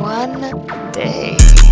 One day.